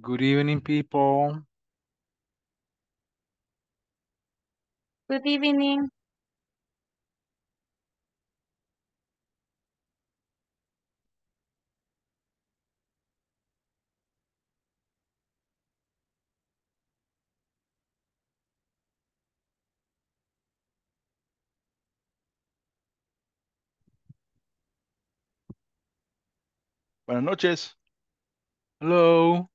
Good evening, people. Good evening. Buenas noches. Hello.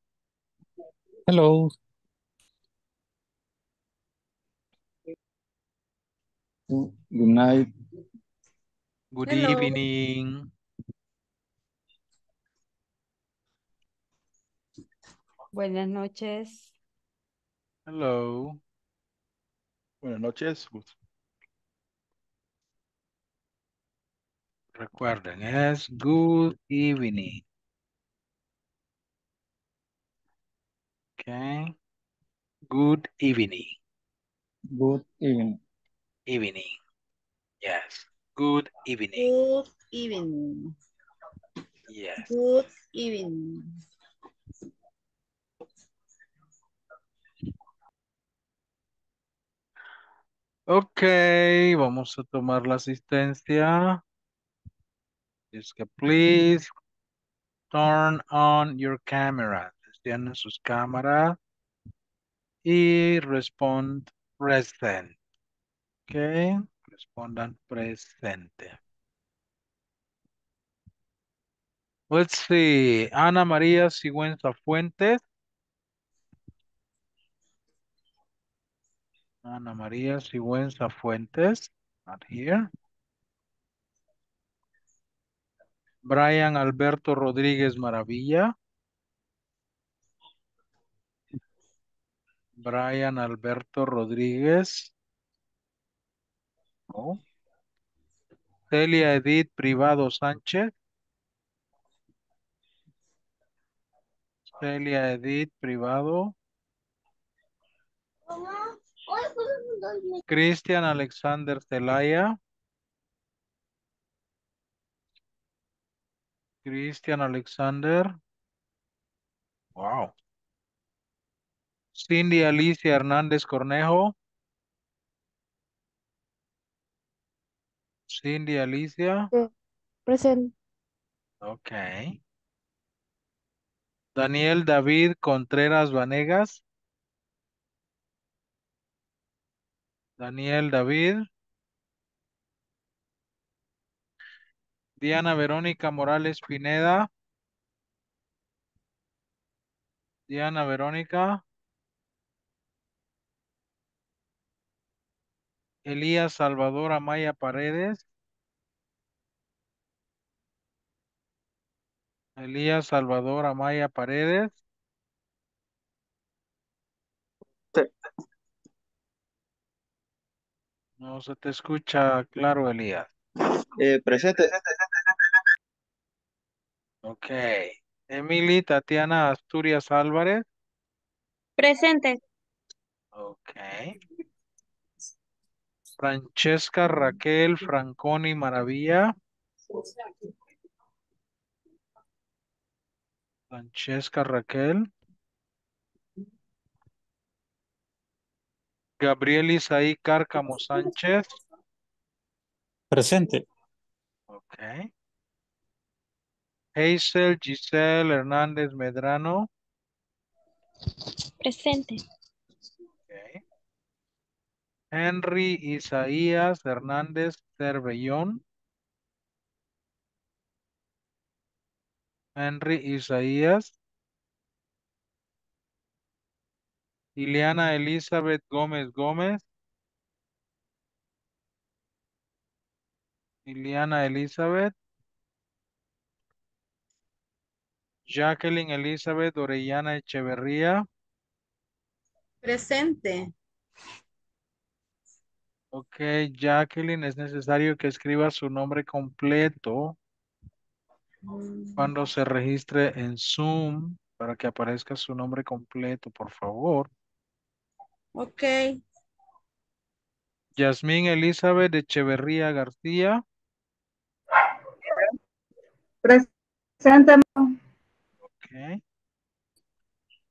Hello. Good night. Good Hello. evening. Buenas noches. Hello. Buenas noches. Recuerden, es good evening. Okay. Good evening. Good evening. Evening. Yes. Good evening. Good evening. Yes. Good evening. Ok, vamos a tomar la asistencia. Es que please turn on your camera. Enciendan sus cámaras y respond present. Ok, respondan presente. Let's see. Ana María Sigüenza Fuentes. Ana María Sigüenza Fuentes. Not here. Brian Alberto Rodríguez Maravilla. Brian Alberto Rodríguez. No. Celia Edith Privado Sánchez. Celia Edith Privado. Cristian Alexander Zelaya. Cristian Alexander. Wow. Cindy Alicia Hernández Cornejo. Cindy Alicia. Present. Ok. Daniel David Contreras Vanegas. Daniel David. Diana Verónica Morales Pineda. Diana Verónica. Elías Salvador Amaya Paredes. Elías Salvador Amaya Paredes. No se te escucha claro, Elías. Eh, presente. Ok. Emily Tatiana Asturias Álvarez. Presente. Ok. Francesca Raquel Franconi Maravilla. Francesca Raquel. Gabriel Isaí Cárcamo Sánchez. Presente. Ok. Hazel Giselle Hernández Medrano. Presente. Henry Isaías Hernández Cervellón. Henry Isaías. Ileana Elizabeth Gómez Gómez. Ileana Elizabeth. Jacqueline Elizabeth Orellana Echeverría. Presente. Ok, Jacqueline, es necesario que escriba su nombre completo cuando se registre en Zoom para que aparezca su nombre completo, por favor. Ok. Yasmín Elizabeth Echeverría García. Presente. Ok.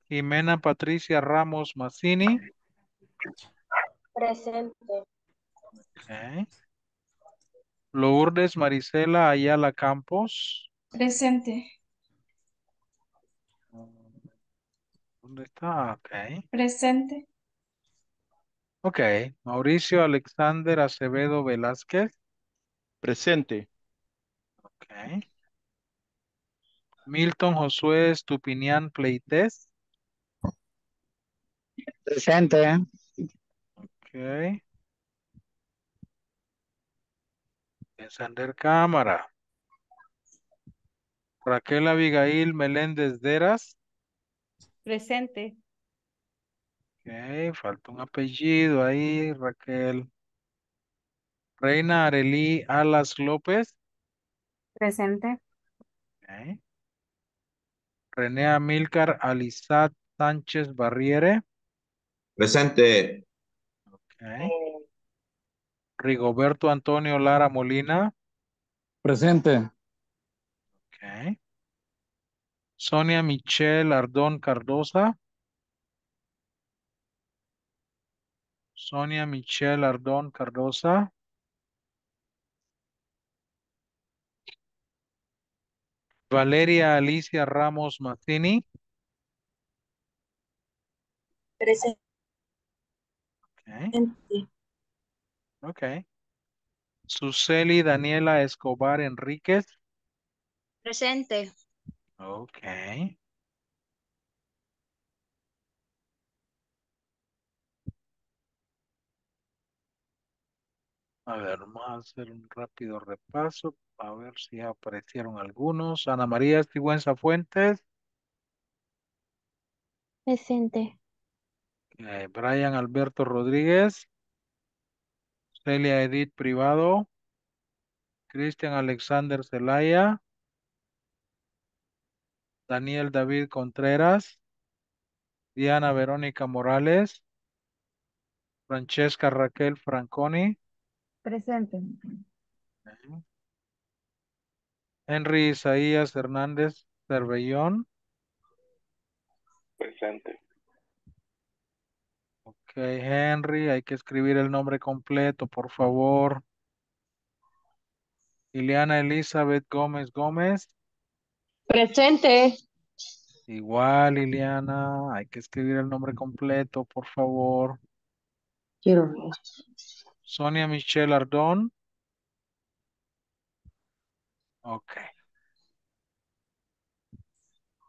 Jimena Patricia Ramos Mazzini. Presente. Ok. Lourdes Marisela Ayala Campos. Presente. ¿Dónde está? Ok. Presente. Ok. Mauricio Alexander Acevedo Velázquez. Presente. Ok. Milton Josué Estupinián Pleites. Presente. Ok. Encender cámara. Raquel Abigail Meléndez Deras. Presente. Ok, falta un apellido ahí, Raquel. Reina Arelí Alas López. Presente. Ok. René Amílcar Alizat Sánchez Barriere. Presente. Ok. Rigoberto Antonio Lara Molina. Presente. Ok. Sonia Michelle Ardón Cardosa. Sonia Michelle Ardón Cardosa. Valeria Alicia Ramos Mazzini. Presente. Ok. Ok. Suseli Daniela Escobar Enríquez. Presente. Ok. A ver, vamos a hacer un rápido repaso. A ver si aparecieron algunos. Ana María Estigüenza Fuentes. Presente. eh, Brian Alberto Rodríguez. Celia Edith Privado. Cristian Alexander Zelaya. Daniel David Contreras. Diana Verónica Morales. Francesca Raquel Franconi. Presente. Henry Isaías Hernández Cervellón. Presente. Ok, Henry, hay que escribir el nombre completo, por favor. Ileana Elizabeth Gómez Gómez. Presente. Igual, Ileana, hay que escribir el nombre completo, por favor. Quiero. Sonia Michelle Ardón. Ok.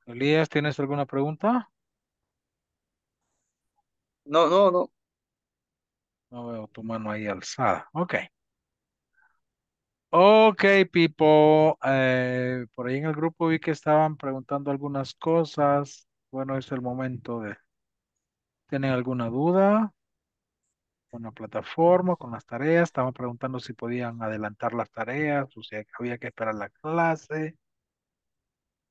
Elías, ¿tienes alguna pregunta? No, no, no. No veo tu mano ahí alzada. Ok. Ok, people. Eh, por ahí en el grupo vi que estaban preguntando algunas cosas. Bueno, es el momento de... ¿Tienen alguna duda? Con la plataforma, con las tareas. Estaban preguntando si podían adelantar las tareas o si había que esperar la clase.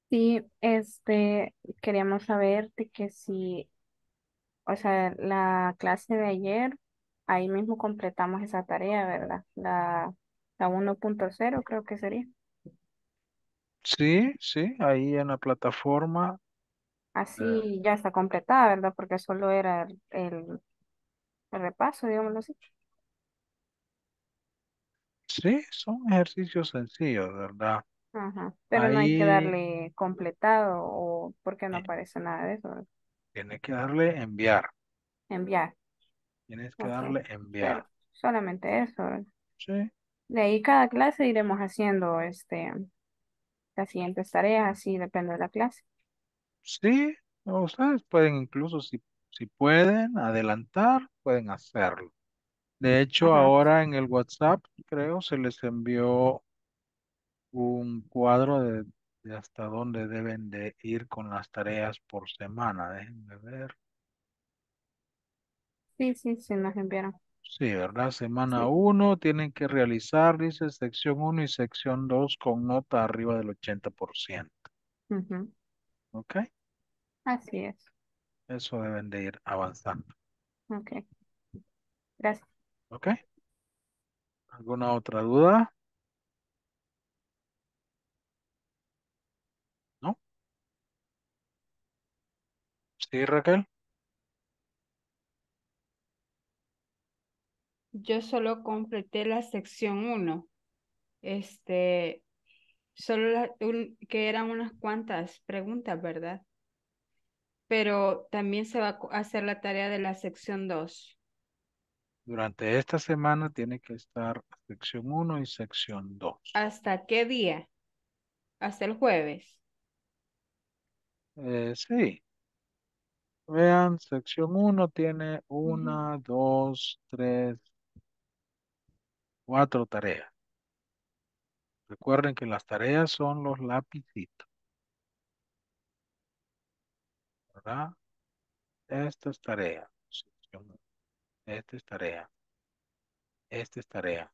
Sí, este, queríamos saber de que si, o sea, la clase de ayer, ahí mismo completamos esa tarea, ¿verdad? La, la 1.0 creo que sería. Sí, sí, ahí en la plataforma. Así ya está completada, ¿verdad? Porque solo era el, el, repaso, digámoslo así. Sí, son ejercicios sencillos, ¿verdad? Ajá. Pero no hay que Ahí- darle completado o porque no Eh. aparece nada de eso, ¿verdad? Tienes que darle enviar. Enviar. Tienes que darle enviar. Pero solamente eso, ¿verdad? Sí, De ahí cada clase iremos haciendo este las siguientes tareas, así depende de la clase. sí, ustedes pueden incluso, si, si pueden adelantar, pueden hacerlo. De hecho, Ajá. ahora en el WhatsApp, creo, se les envió un cuadro de, de hasta dónde deben de ir con las tareas por semana. Déjenme ver. Sí, sí, sí, nos enviaron. Sí, ¿verdad? Semana Sí. 1 tienen que realizar, dice sección 1 y sección 2 con nota arriba del 80%. Ujú, ¿Ok? Así es. Eso deben de ir avanzando. Ok. Gracias. ¿Ok? ¿Alguna otra duda? Sí, Raquel. Yo solo completé la sección 1. Este, solo la- un- que eran unas cuantas preguntas, ¿verdad? Pero también se va a hacer la tarea de la sección 2. Durante esta semana tiene que estar sección 1 y sección 2. ¿Hasta qué día? Hasta el jueves. Eh, sí. Vean, sección 1 tiene una, dos, tres, cuatro tareas. Recuerden que las tareas son los lapicitos. ¿Verdad? Esta es tarea. Esta es tarea. Esta es tarea.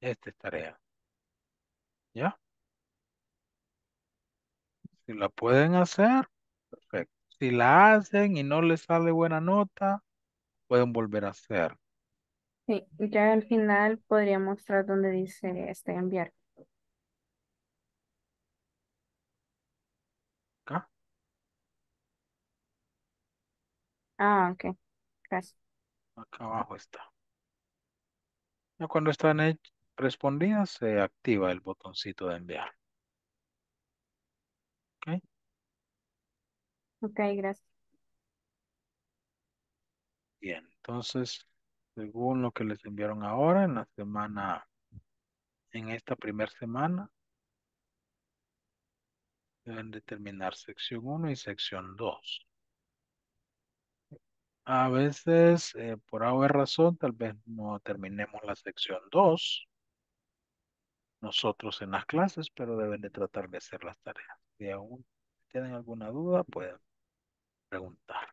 Esta es tarea. ¿Ya? Si la pueden hacer. Si la hacen y no les sale buena nota, pueden volver a hacer. Sí, ya al final podría mostrar donde dice este enviar. Acá. Ah, ok. Gracias. Acá abajo está. Ya cuando están respondidas, se activa el botoncito de enviar. ¿Ok? Ok, gracias. Bien, entonces, según lo que les enviaron ahora, en la semana, en esta primera semana, deben de terminar sección 1 y sección 2. A veces, eh, por alguna razón, tal vez no terminemos la sección 2 nosotros en las clases, pero deben de tratar de hacer las tareas. Si aún tienen alguna duda, pueden preguntar.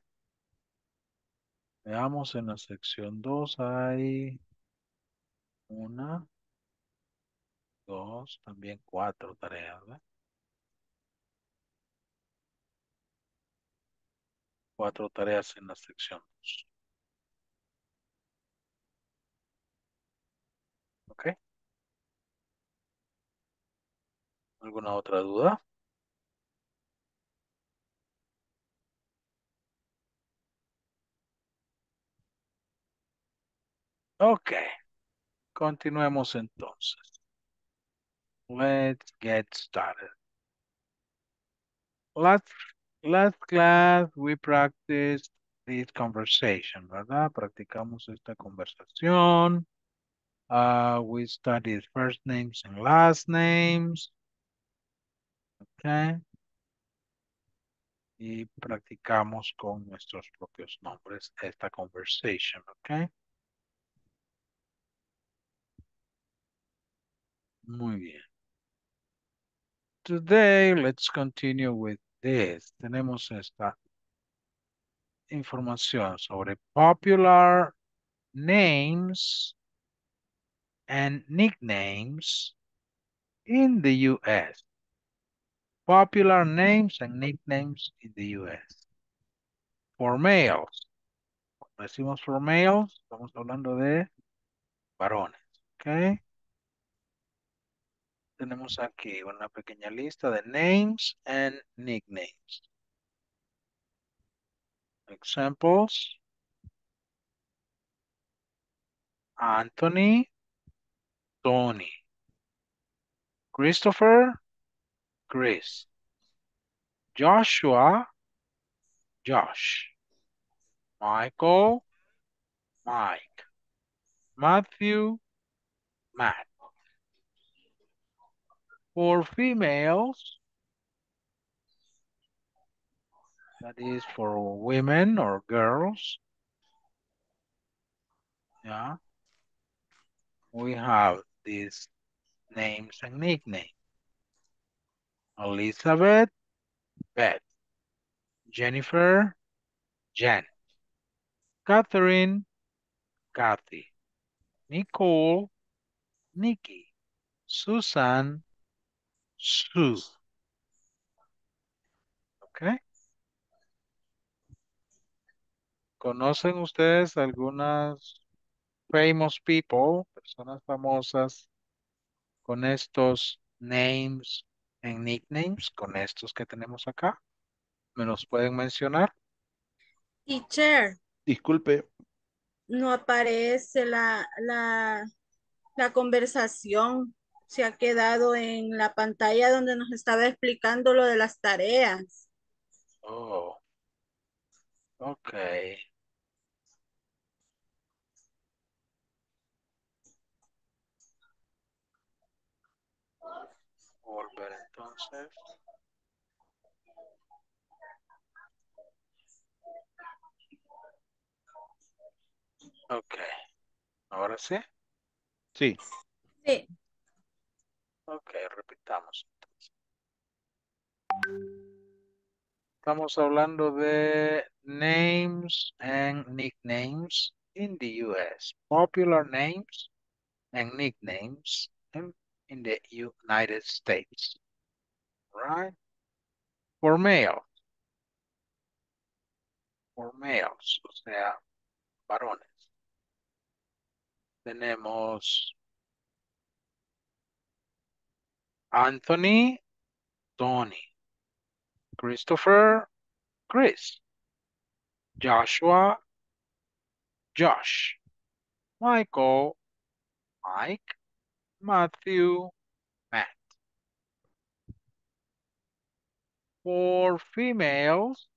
Veamos en la sección 2 hay una, dos, también cuatro tareas, ¿verdad? Cuatro tareas en la sección 2. ¿Ok? ¿Alguna otra duda? Ok. Continuemos entonces. Let's get started. Last, last class we practiced this conversation, ¿verdad? Practicamos esta conversación. Uh, we studied first names and last names. Okay. Y practicamos con nuestros propios nombres esta conversation, okay? Muy bien. Today, let's continue with this. Tenemos esta información sobre popular names and nicknames in the U.S. Popular names and nicknames in the U.S. For males. Cuando decimos for males, estamos hablando de varones. ¿Ok? Tenemos aquí una pequeña lista de names and nicknames. Examples. Anthony, Tony. Christopher, Chris. Joshua, Josh. Michael, Mike. Matthew, Matt. For females, that is for women or girls. Yeah. We have these names and nicknames. Elizabeth, Beth. Jennifer, Jen. Catherine, Kathy. Nicole, Nikki. Susan, Sue. ¿Ok? ¿Conocen ustedes algunas famous people, personas famosas con estos names and nicknames, con estos que tenemos acá? ¿Me los pueden mencionar? Teacher, Disculpe, no aparece la, la, la conversación. Se ha quedado en la pantalla donde nos estaba explicando lo de las tareas. Oh. Ok. Volver entonces. Ok. Ahora sí. sí. Sí. Ok, repitamos. Estamos hablando de names and nicknames in the US. Popular names and nicknames in, in the United States. Right? For male. For males, o sea, varones. Tenemos Anthony, Tony. Christopher, Chris. Joshua, Josh. Michael, Mike. Matthew, Matt. For females,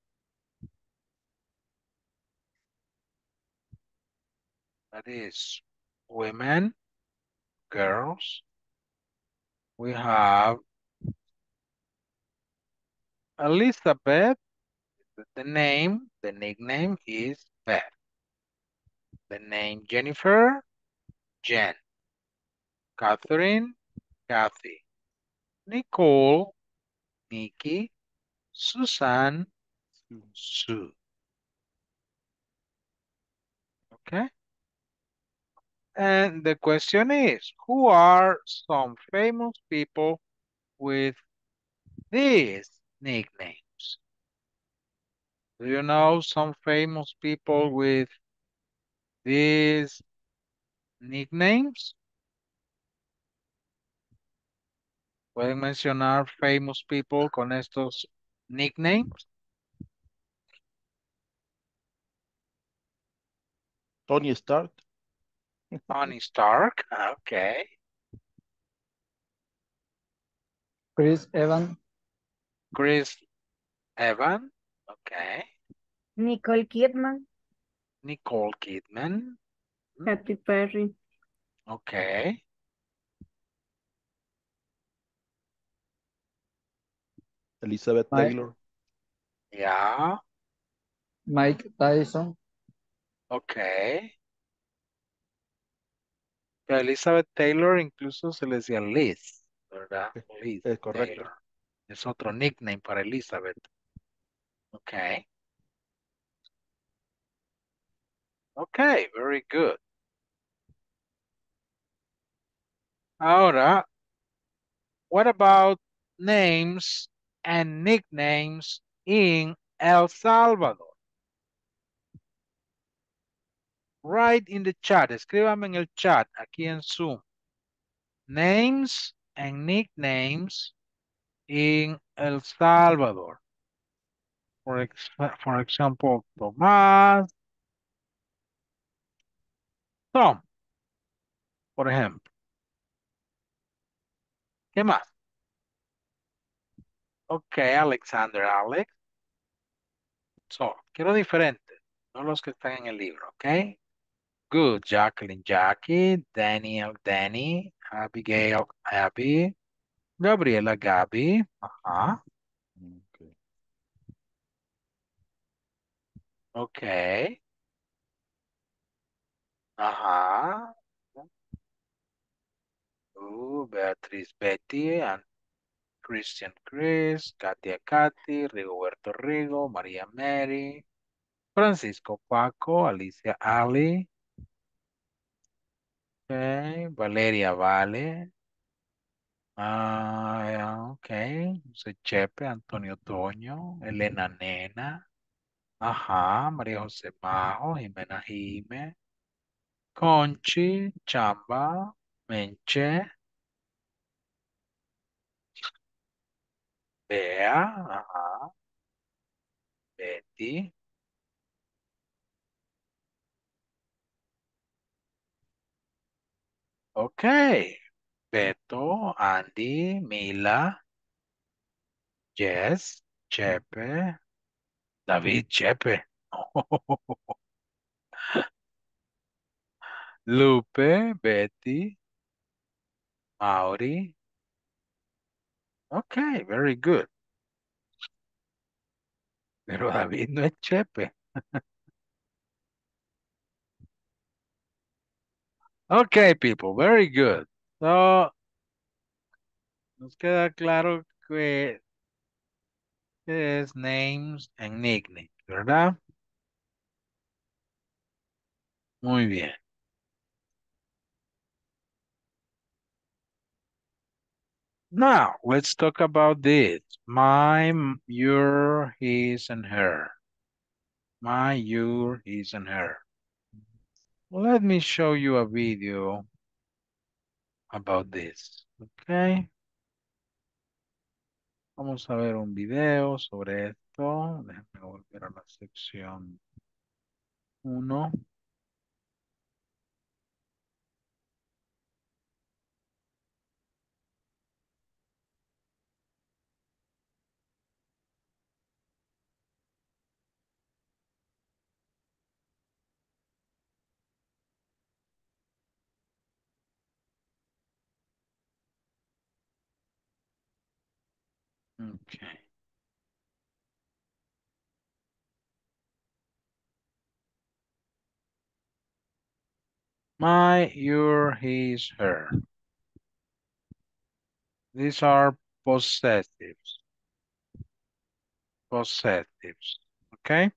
that is women, girls. We have Elizabeth. The name, the nickname is Beth. The name Jennifer, Jen. Catherine, Kathy. Nicole, Nikki. Susan, Sue. Okay. And the question is, who are some famous people with these nicknames? Do you know some famous people with these nicknames? ¿Pueden mencionar famous people con estos nicknames? Tony Stark. Tony Stark, okay. Chris Evans, Chris Evans, okay. Nicole Kidman, Nicole Kidman, hmm. Katy Perry, okay. Elizabeth Mike. Taylor. Yeah, Mike Tyson, okay. A Elizabeth Taylor incluso se le decía Liz, ¿verdad? Liz es correcto. Taylor. Es otro nickname para Elizabeth. Okay. Okay, very good. Ahora, what about names and nicknames in El Salvador? Write in the chat, escríbame en el chat, aquí en Zoom. Names and nicknames in El Salvador. For, ex for example, Tomás. Tom, por ejemplo. ¿Qué más? Ok, Alexander, Alex. So, quiero diferentes, no los que están en el libro, ok? Good, Jacqueline, Jackie, Daniel, Danny, Abigail, Abby, Gabriela, Gaby, ajá, Ok. ok, ajá, uh, Beatriz, Betty, and Christian, Chris, Katia, Katy, Rigoberto, Rigo, María, Mary, Francisco, Paco, Alicia, Ali, Valeria, Vale, Ah, ok. José Chepe, Antonio Toño, Elena Nena. Ajá, María José Majo, Jimena Jime. Conchi, Chamba, Menche. Bea, ajá. Betty. Okay. Beto, Andy, Mila. Yes, Chepe. David Chepe. Lupe, Betty, Mauri. Okay, very good. Pero David no es Chepe. Okay, people, very good. So, nos queda claro que, es names and nicknames, ¿verdad? Muy bien. Now, let's talk about this. My, your, his, and her. My, your, his, and her. Let me show you a video about this. Okay. Vamos a ver un video sobre esto. Déjenme volver a la sección 1. Okay. My, your, his, her. These are possessives. Possessives. Okay.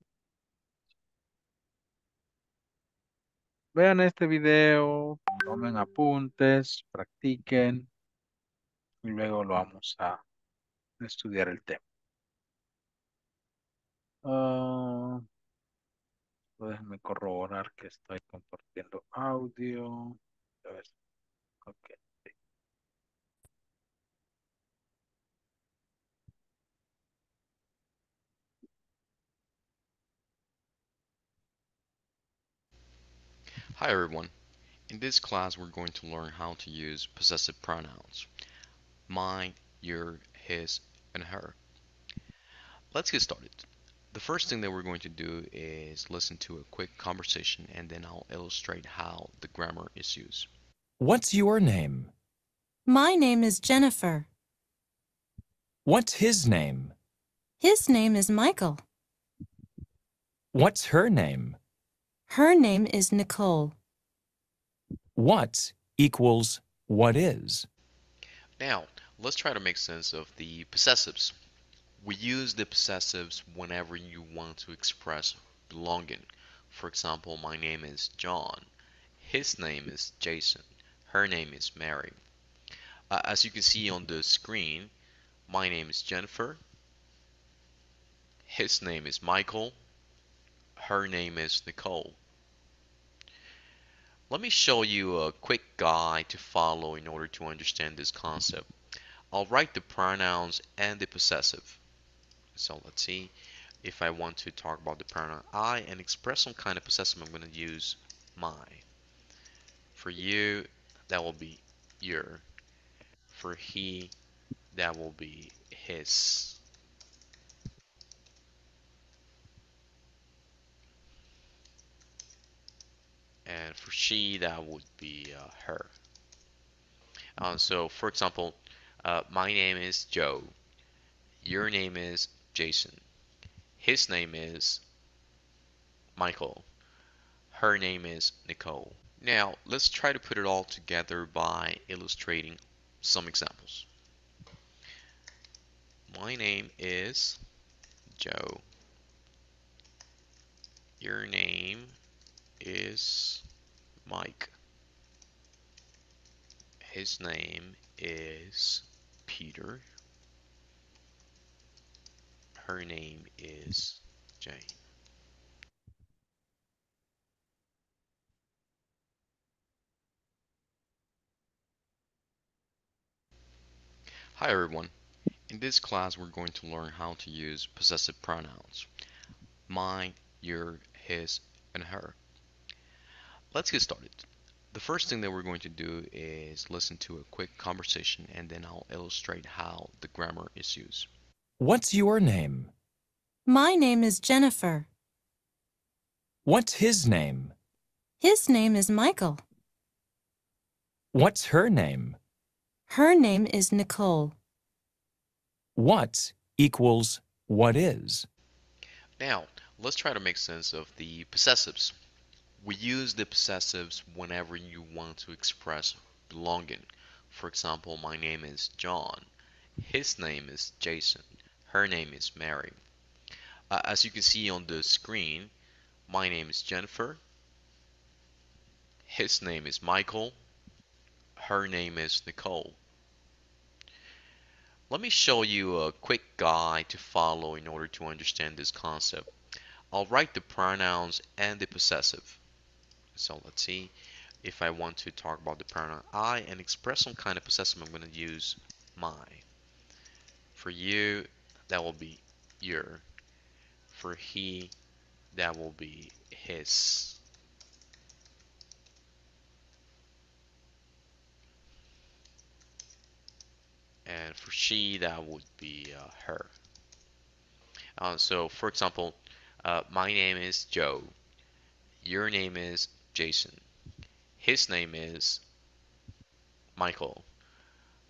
Vean este video, tomen apuntes, practiquen y luego lo vamos a estudiar el tema. Ah, déjenme corroborar que estoy compartiendo audio. A ver. Ok. Hi everyone. In this class we're going to learn how to use possessive pronouns. Mine, your, his, and her. Let's get started. The first thing that we're going to do is listen to a quick conversation and then I'll illustrate how the grammar is used. What's your name? My name is Jennifer. What's his name? His name is Michael. What's her name? Her name is Nicole. What equals what is? Now, let's try to make sense of the possessives. We use the possessives whenever you want to express belonging. For example, my name is John. His name is Jason. Her name is Mary. Uh, as you can see on the screen, my name is Jennifer. His name is Michael. Her name is Nicole. Let me show you a quick guide to follow in order to understand this concept. I'll write the pronouns and the possessive. So let's see if I want to talk about the pronoun I and express some kind of possessive, I'm going to use my. For you, that will be your. For he, that will be his. And for she, that would be uh, her. Uh, so, for example, uh, my name is Joe. Your name is Jason. His name is Michael. Her name is Nicole. Now, let's try to put it all together by illustrating some examples. My name is Joe. Your name is Mike. His name is Peter. Her name is Jane. Hi everyone. In this class we're going to learn how to use possessive pronouns. mine, your, his, and her. Let's get started. The first thing that we're going to do is listen to a quick conversation and then I'll illustrate how the grammar is used. What's your name? My name is Jennifer. What's his name? His name is Michael. What's her name? Her name is Nicole. What equals what is? Now, let's try to make sense of the possessives. We use the possessives whenever you want to express belonging. For example, my name is John. His name is Jason. Her name is Mary. Uh, as you can see on the screen, my name is Jennifer. His name is Michael. Her name is Nicole. Let me show you a quick guide to follow in order to understand this concept. I'll write the pronouns and the possessive. So let's see if I want to talk about the pronoun I and express some kind of possessive, I'm going to use my. For you, that will be your. For he, that will be his. And for she, that would be uh, her. Uh, so, for example, uh, my name is Joe. Your name is Jason. His name is Michael.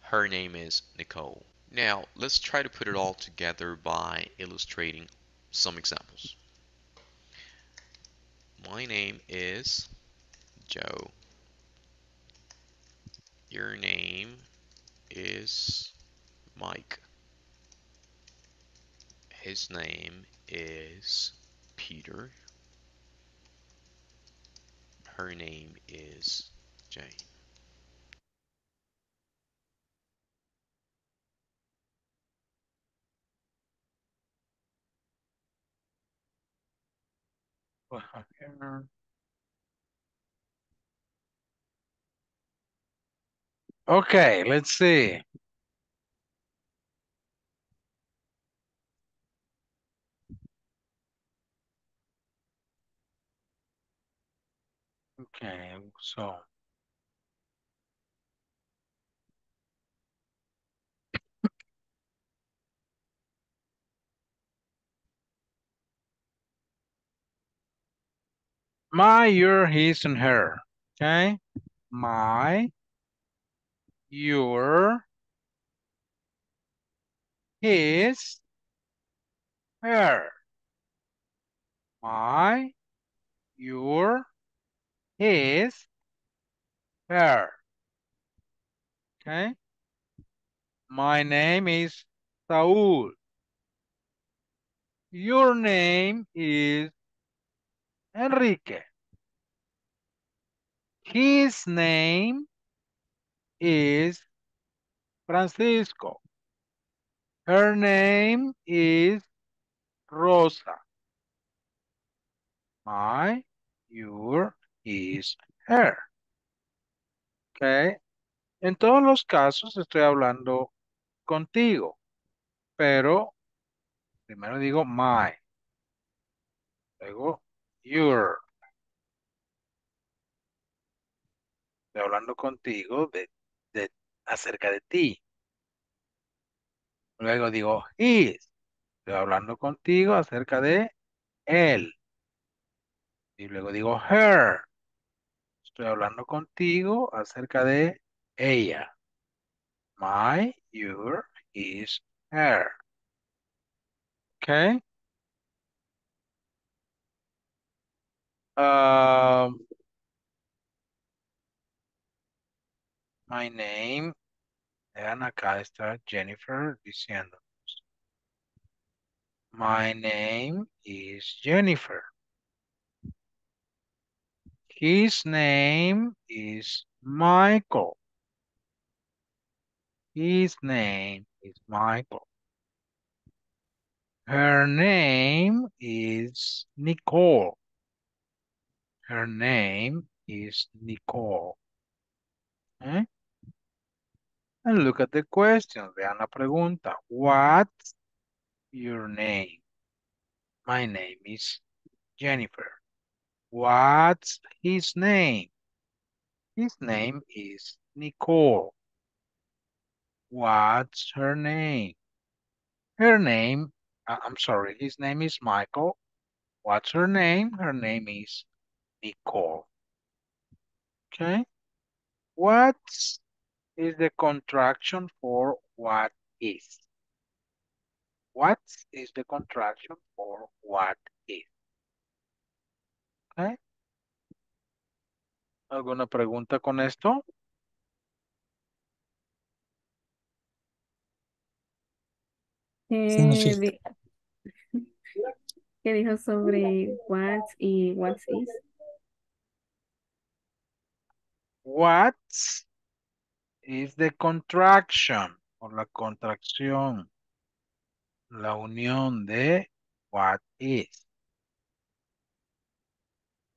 Her name is Nicole. Now, let's try to put it all together by illustrating some examples. My name is Joe. Your name is Mike. His name is Peter. Her name is Jane. Okay, let's see. Okay, so. My, your, his, and her. Okay? My, your, his, her. My, your, his, her. Okay? My name is Saul. Your name is Enrique. His name is Francisco. Her name is Rosa. My, your, his, her. Okay. En todos los casos estoy hablando contigo, pero primero digo my, luego your. Estoy hablando contigo de, de acerca de ti. Luego digo his. Estoy hablando contigo acerca de él. Y luego digo her. Estoy hablando contigo acerca de ella. My, your, his, her. Okay. Um, my name. Vean acá está Jennifer diciendo. My name is Jennifer. His name is Michael. His name is Michael. Her name is Nicole. Her name is Nicole. Okay? And look at the question. Vean la pregunta. What's your name? My name is Jennifer. What's his name? His name is Nicole. What's her name? Her name, uh, I'm sorry, his name is Michael. What's her name? Her name is Nicole. Okay. What is the contraction for what is? What is the contraction for what is? Okay. ¿Alguna pregunta con esto? ¿Qué, Significa. di- qué dijo sobre what y what is? What is the contraction o la contracción? La unión de what is.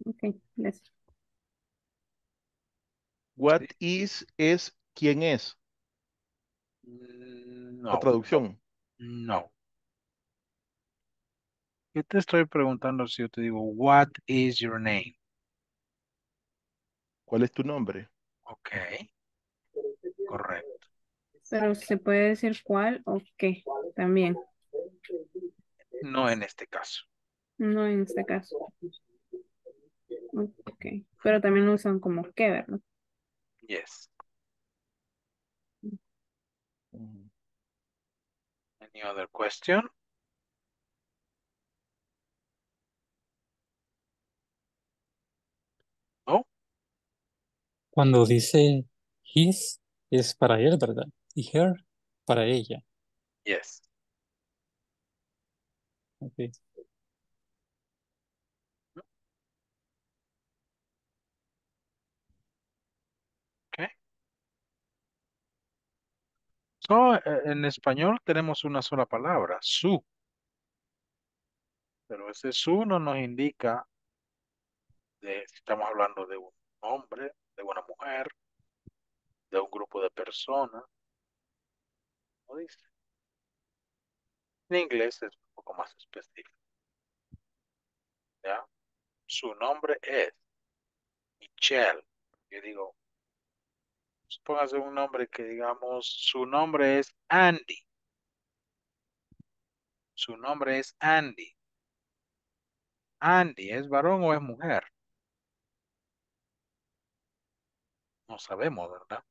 Ok, gracias. What is es quién es. Mm, La No, traducción. no. Yo te estoy preguntando si yo te digo, what is your name? ¿Cuál es tu nombre? Ok. Correcto. Pero se puede decir cuál o qué también, No en este caso. no en este caso. Ok, pero también lo usan como qué, ¿verdad? Yes. Ujú. Any other question? No? Cuando dice his es para él, ¿verdad? Y her para ella. Yes. Ok. Okay. So, eh, en español tenemos una sola palabra, su. Pero ese su no nos indica de si estamos hablando de un hombre, de una mujer, de un grupo de personas. No dice. En inglés es un poco más específico. ¿Ya? Su nombre es Michelle. Yo digo, póngase un nombre que digamos, su nombre es Andy. Su nombre es Andy. Andy, ¿es varón o es mujer? No sabemos, ¿verdad?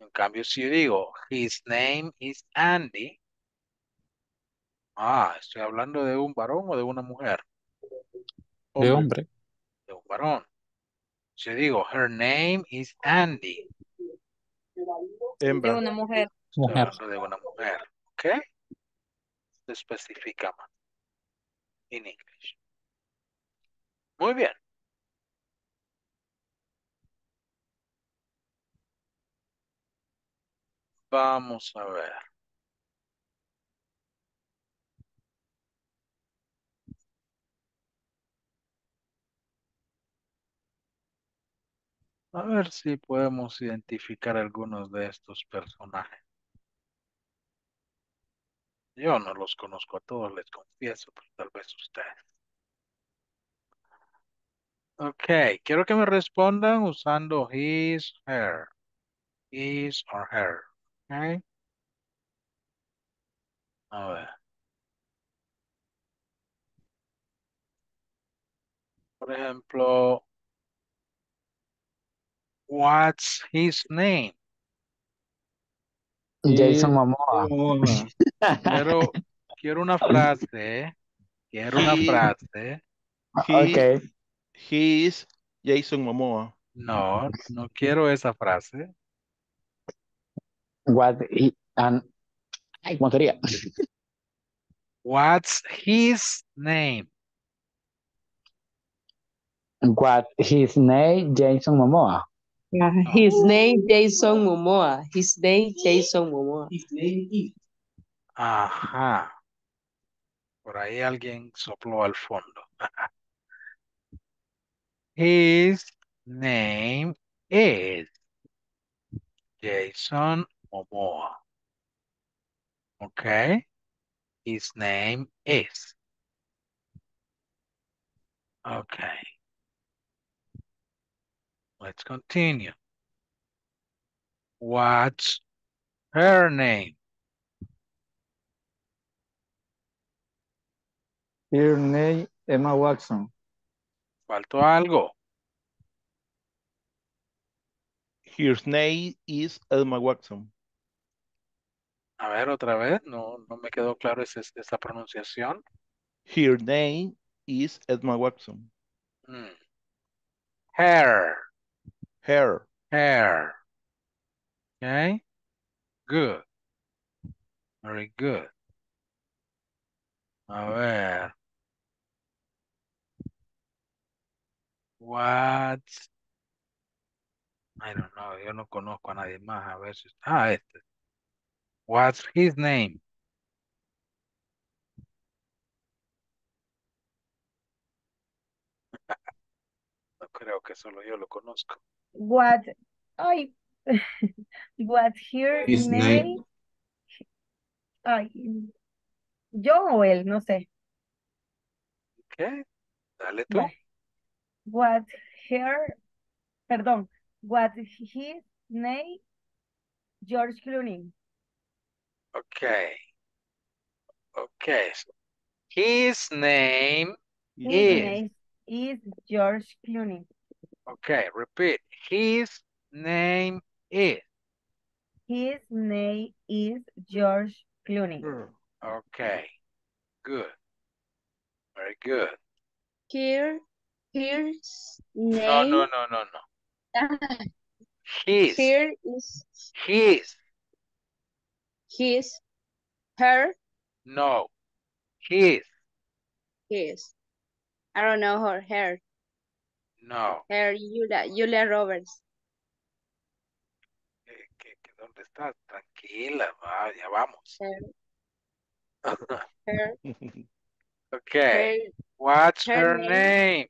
En cambio, si yo digo, his name is Andy, ah, estoy hablando de un varón o de una mujer. De hombre. De un varón. Yo digo, her name is Andy, De Hembra. una mujer. estoy Mujer. hablando de una mujer. ¿Ok? Se especifica más. En English. Muy bien. Vamos a ver. A ver si podemos identificar algunos de estos personajes. Yo no los conozco a todos, les confieso, pero tal vez ustedes. Ok, quiero que me respondan usando his, her. His or her. Ok. A ver. Por ejemplo, what's his name? Jason Momoa. Quiero, quiero una frase, ¿eh? Quiero una He- frase. He, Ok. he is Jason Momoa. No, no quiero esa frase. What he, and, ay, ¿cómo sería? What's his name? What his name, Jason Momoa. Yeah, his oh. name is Jason Momoa. His name Jason Momoa. His name is. Ajá. Por ahí alguien sopló al fondo. His name is Jason Momoa. Okay. His name is. Okay. Let's continue. What's her name? Her name Emma Watson. Faltó algo. His name is Elma Watson. A ver, otra vez. No, no me quedó claro ese- esa pronunciación. Her name is Edma Watson. Mm. Hair. Her. Hair. Okay. Good. Very good. A ver. What? I don't know. Yo no conozco a nadie más. A ver si. Ah, este. What's his name? No creo que solo yo lo conozco. What, ay, what her His name, name. ay, yo o él, no sé. ¿Qué? Dale tú. Bye. What her, perdón, what his name, George Clooney. Okay. Okay. so His name His is. name is George Clooney. Okay, repeat. His name is. His name is George Clooney. Hmm. Okay. Good. Very good. Here, here's No, name. no, no, no, no. His. Here is His. his, her, No. His. his. I don't know her, her, No. her, Julia, Julia Roberts. ¿Qué- qué- qué- ¿Dónde estás? Tranquila, va, ya vamos. Her, her, Okay. her, What's her her name- name?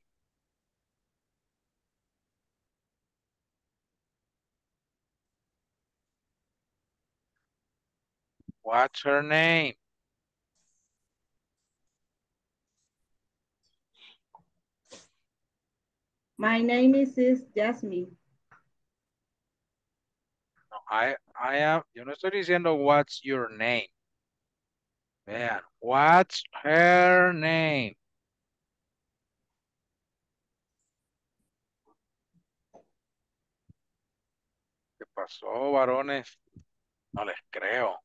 What's her name? My name is, is Jasmine. No, I, I am, yo no estoy diciendo what's your name. Vean, what's her name? ¿Qué pasó, varones? No les creo.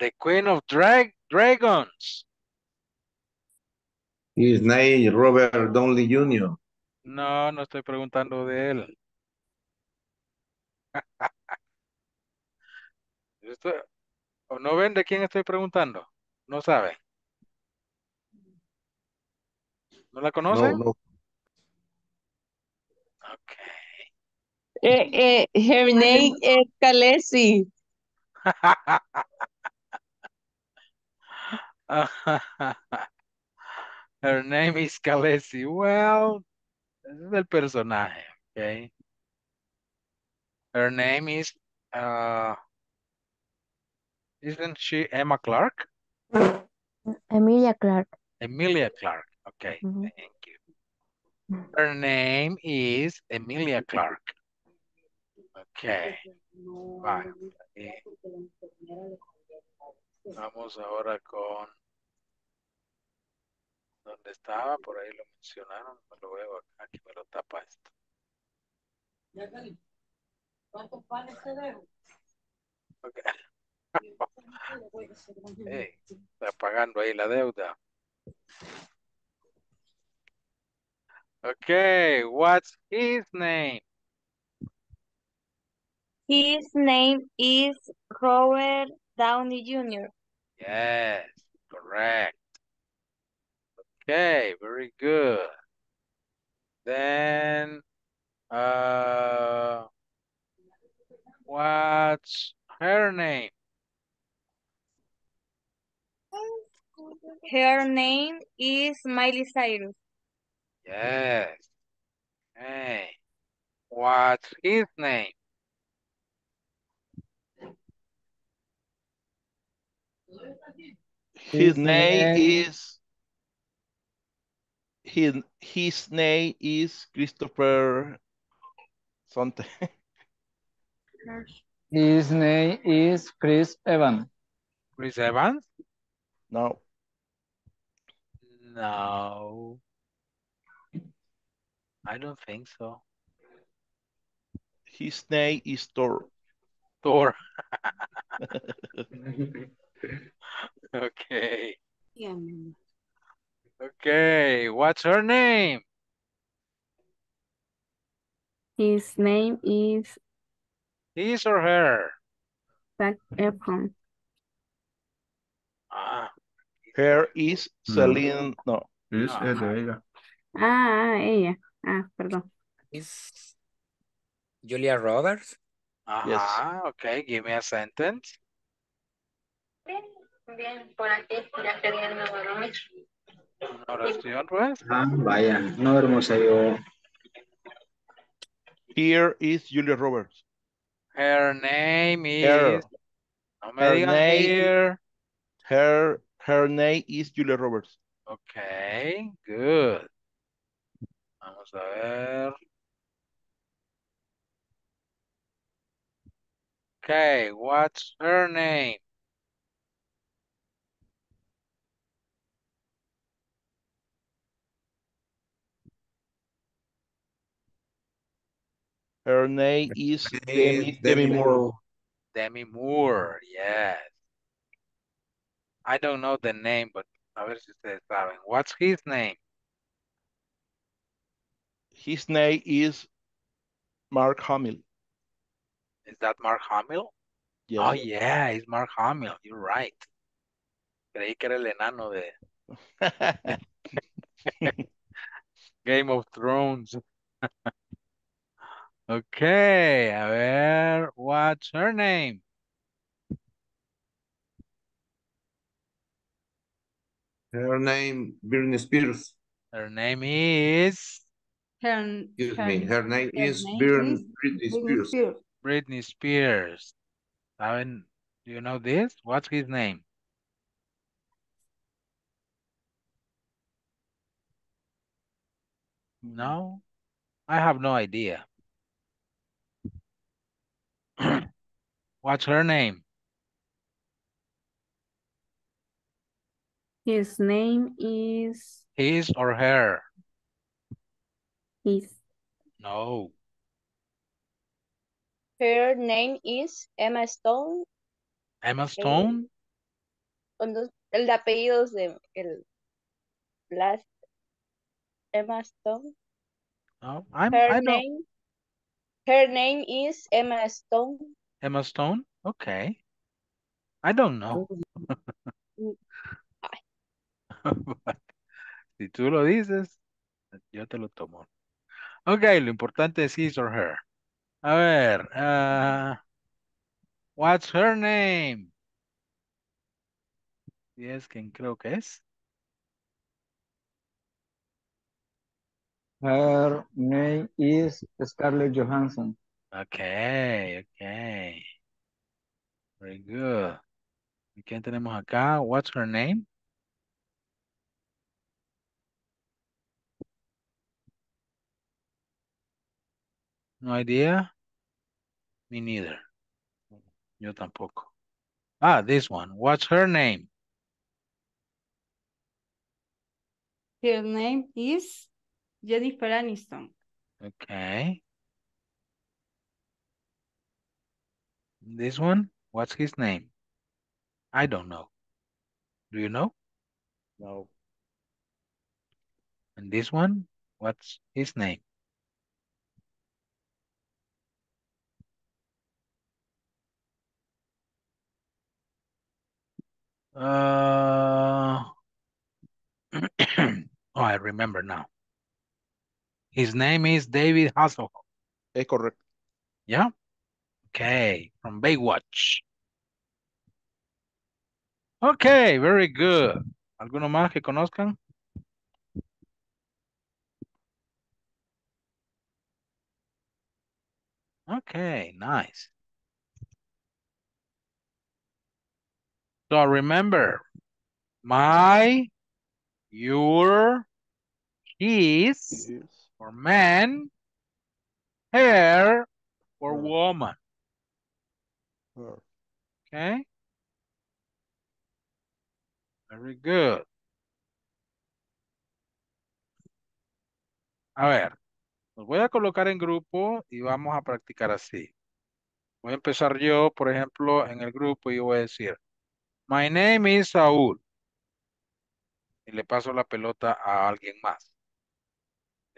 The Queen of Drag Dragons. His name Robert Downey Jr. No, no estoy preguntando de él. Esto- ¿O no ven de quién estoy preguntando? No saben. ¿No la conocen? No, no. Eh, eh, her name is Khaleesi. Her name is Khaleesi. Well, ese es el personaje, okay? Her name is, uh, isn't she Emma Clark? Emilia Clark. Emilia Clark. Okay, Mhm. thank you. Her name is Emilia Clark. Okay. Vale. Vamos ahora con ¿Dónde estaba? Por ahí lo mencionaron. No lo veo acá. Aquí me lo tapa esto. ¿Cuántos panes te dejo? Ok. Ey, está pagando ahí la deuda. Okay, what's his name? His name is Robert Downey Jr. Yes, correct. Okay, very good. Then, uh, what's her name? Her name is Miley Cyrus. Yes. Hey, what's his name? His, his name, name is his his name is Christopher Sonte. His name is Chris Evans. Chris Evans? No, No. I don't think so. his name is Thor. Thor. Okay. Yeah, ma'am. Okay. What's her name? His name is His or her? Zac Efron. Ah, Her is No. Celine. No, Es Ah. es de ella. Ah, ah, ella. Ah, perdón. Is Julia Roberts? Ajá, okay. Give me a sentence. Bien, por aquí ya queriendo dormir. Una oración, pues. Ah, vaya, no hermosa yo. here is Julia Roberts. Her name is. Her, No me her digan name- here. her, her name is Julia Roberts. Okay, good. Vamos a ver. Okay, what's her name? Her name is Demi- Demi, Demi Demi Moore. Moore. Demi Moore, yes. I don't know the name, but a ver si ustedes saben. What's his name? His name is Mark Hamill. Is that Mark Hamill? Yes. Oh, yeah, it's Mark Hamill. You're right. Creí que era el enano de Game of Thrones. Okay, a ver, what's her name? Her name, Britney Spears. Her name is Her, Excuse her- me. Her name her is name Britney, is Britney Britney Spears. Spears. Britney Spears. ¿Saben? Do you know this? What's his name? No, I have no idea. What's her name? His name is His or her? his. No. Her name is Emma Stone. Emma Stone? Con el de apellidos de el last Emma Stone. No, I'm, Her I know. name her name is Emma Stone. Emma Stone? Okay. I don't know. si tú lo dices, yo te lo tomo. Ok, lo importante es his or her. A ver, ah, what's her name? Si es quien creo que es. Her name is Scarlett Johansson. Okay, okay. Very good. ¿Y quién tenemos acá? What's her name? No idea? Me neither. Yo tampoco. Ah, this one. What's her name? Her name is Jennifer Aniston. Okay. This one, what's his name? I don't know. Do you know? No. And this one, what's his name? Uh, oh, I remember now. His name is David Hasselhoff. Es correcto. Yeah? Okay, from Baywatch. Okay, very good. ¿Alguno más que conozcan? Okay, nice. So remember, My, your, his, or man, her, or woman. Okay. Very good. A ver, los voy a colocar en grupo y vamos a practicar así. Voy a empezar yo, por ejemplo, en el grupo y voy a decir, My name is Saúl. Y le paso la pelota a alguien más.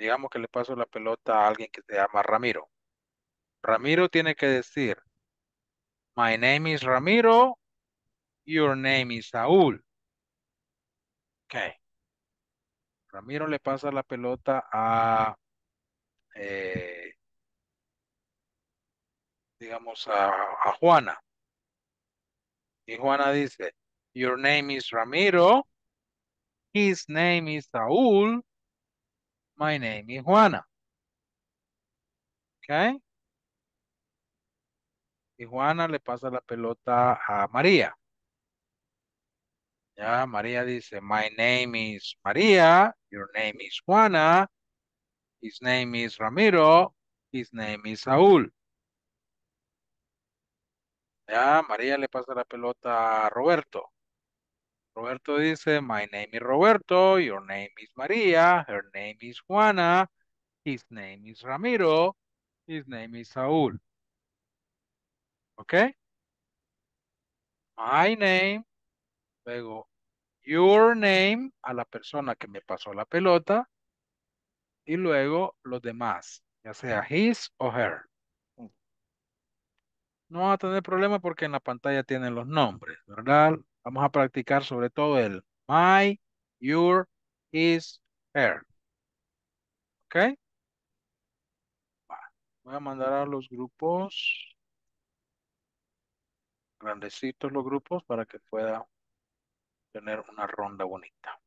Digamos que le paso la pelota a alguien que se llama Ramiro. Ramiro tiene que decir, My name is Ramiro. Your name is Saúl. Ok. Ramiro le pasa la pelota a, eh, digamos, a, a Juana. Y Juana dice, Your name is Ramiro. His name is Saúl. My name is Juana. Okay. Y Juana le pasa la pelota a María. Ya, María dice, my name is María, your name is Juana, his name is Ramiro, his name is Saúl. Ya, María le pasa la pelota a Roberto. Roberto dice, my name is Roberto, your name is María, her name is Juana, his name is Ramiro, his name is Saúl. ¿Ok? My name, luego your name a la persona que me pasó la pelota y luego los demás, ya sea his o her. No van a tener problema porque en la pantalla tienen los nombres, ¿verdad? Vamos a practicar sobre todo el my, your, his, her. ¿Ok? Voy a mandar a los grupos. Grandecitos los grupos para que pueda tener una ronda bonita.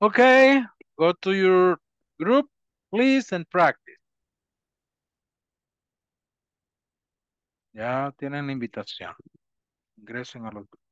Okay, go to your group, please, and practice. Ya tienen la invitación. Ingresen a los grupos.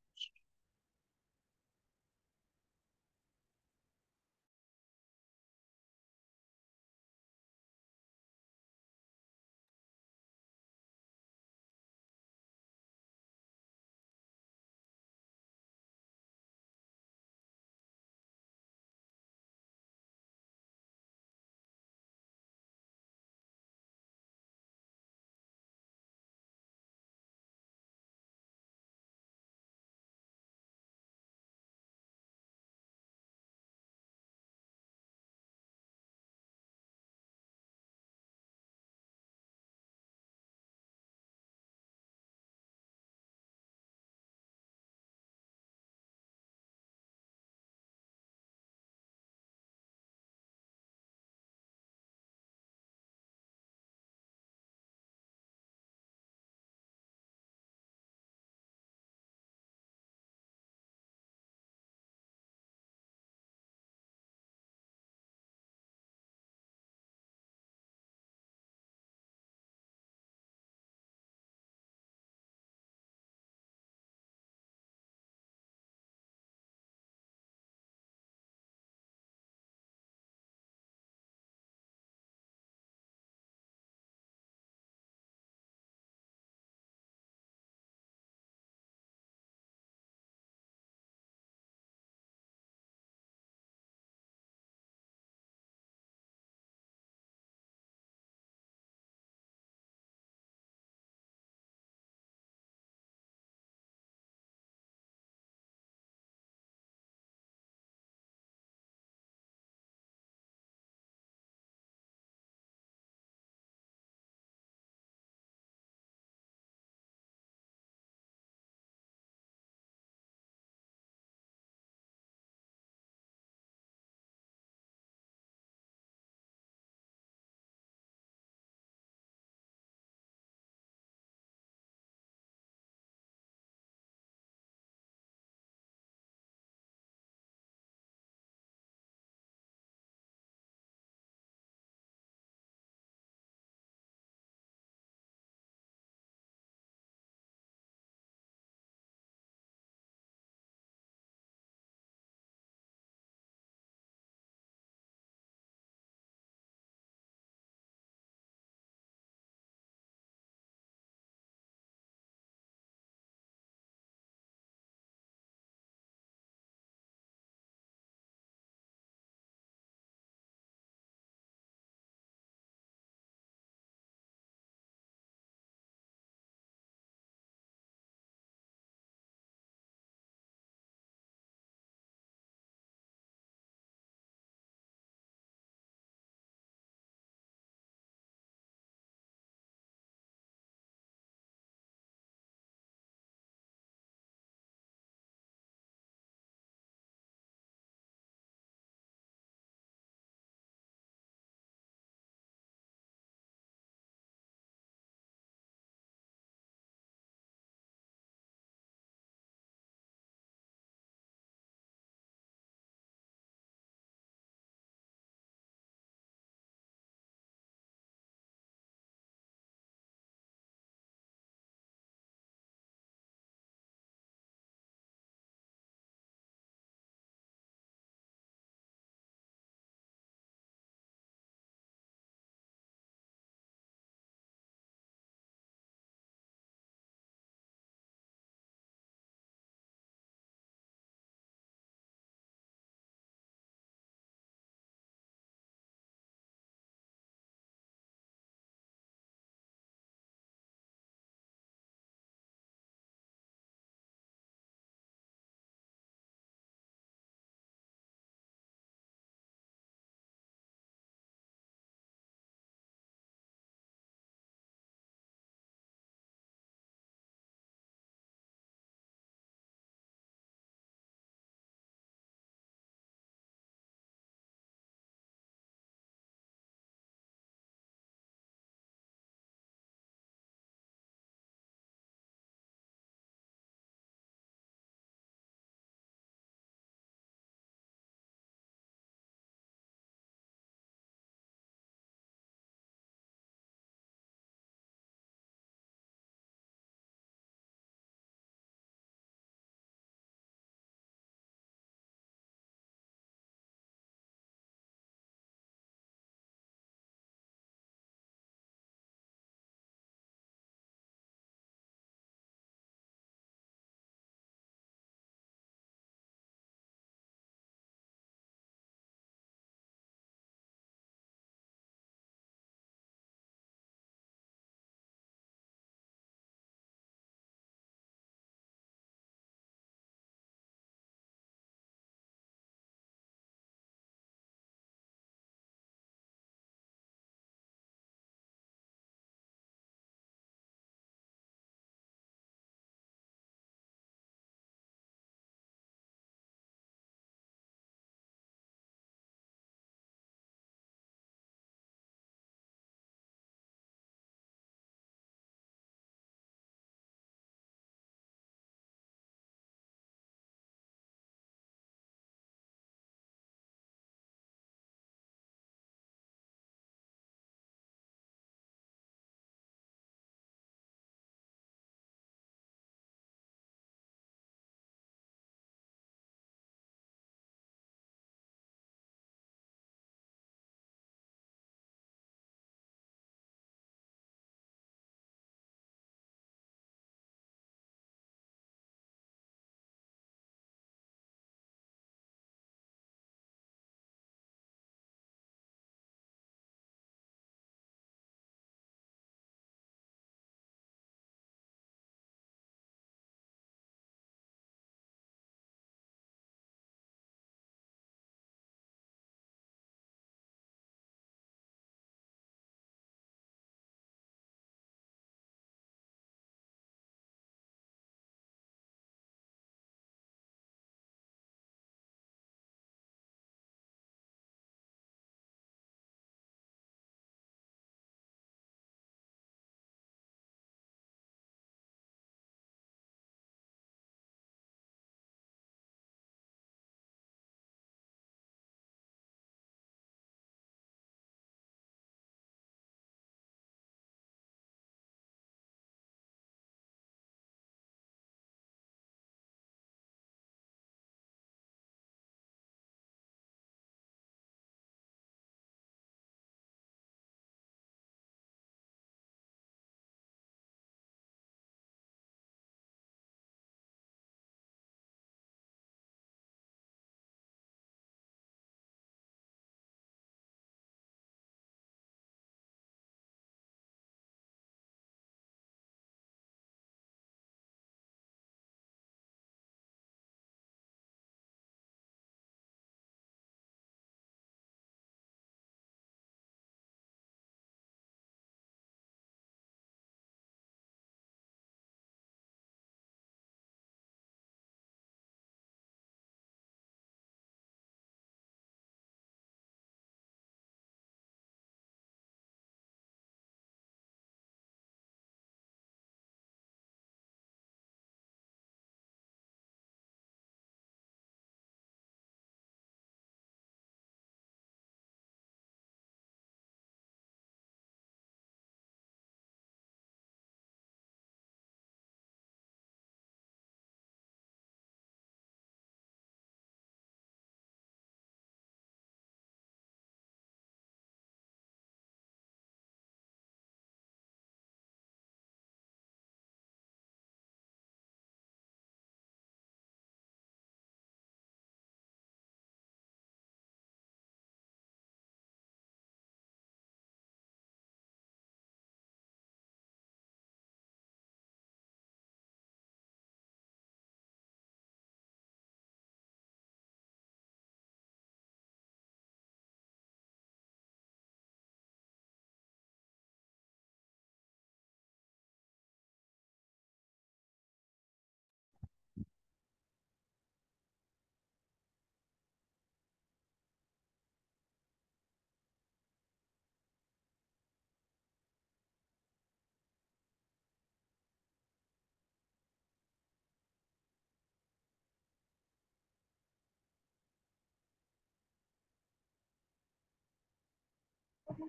よ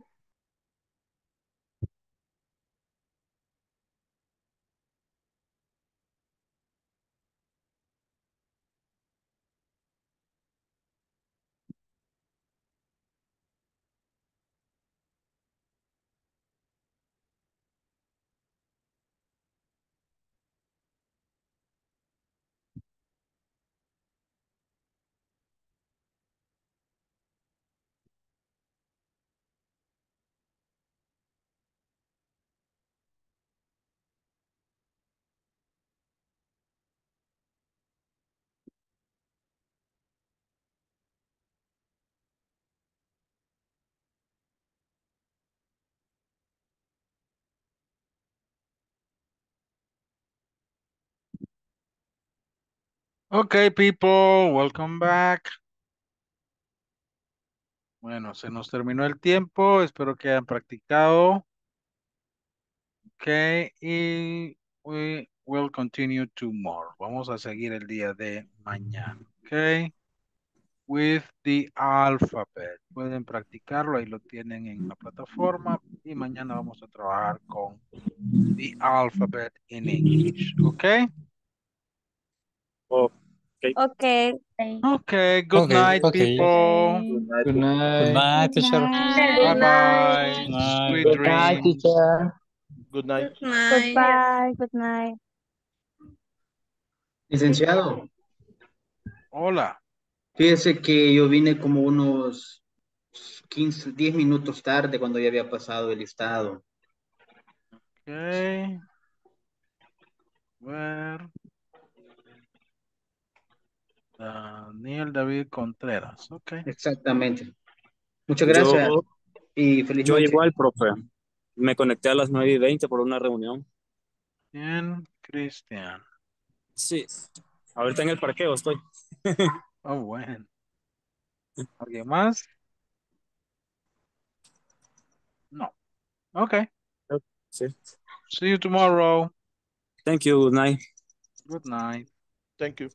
し。Okay, people, welcome back. Bueno, se nos terminó el tiempo. Espero que hayan practicado. Okay, y we will continue tomorrow. Vamos a seguir el día de mañana. Okay, with the alphabet. Pueden practicarlo, ahí lo tienen en la plataforma. Y mañana vamos a trabajar con the alphabet in English. Okay. Okay. Okay. Okay, good Okay, night, okay. people. Good night. Good night, teacher. Bye bye. Night. Sweet Good night, teacher. Good night. Good night. Goodbye. Good night. Licenciado, Hola. fíjese que yo vine como unos 15, 10 minutos tarde cuando ya había pasado el listado. Okay. Ver. Daniel David Contreras. Ok. Exactamente. Muchas gracias Yo, y feliz yo noche. igual, profe. Me conecté a las 9 y 20 por una reunión. Bien, Cristian. Sí. Ahorita en el parqueo estoy. Oh, bueno. ¿Alguien más? No. Okay. Sí. See you tomorrow. Thank you. Good night. Good night. Thank you.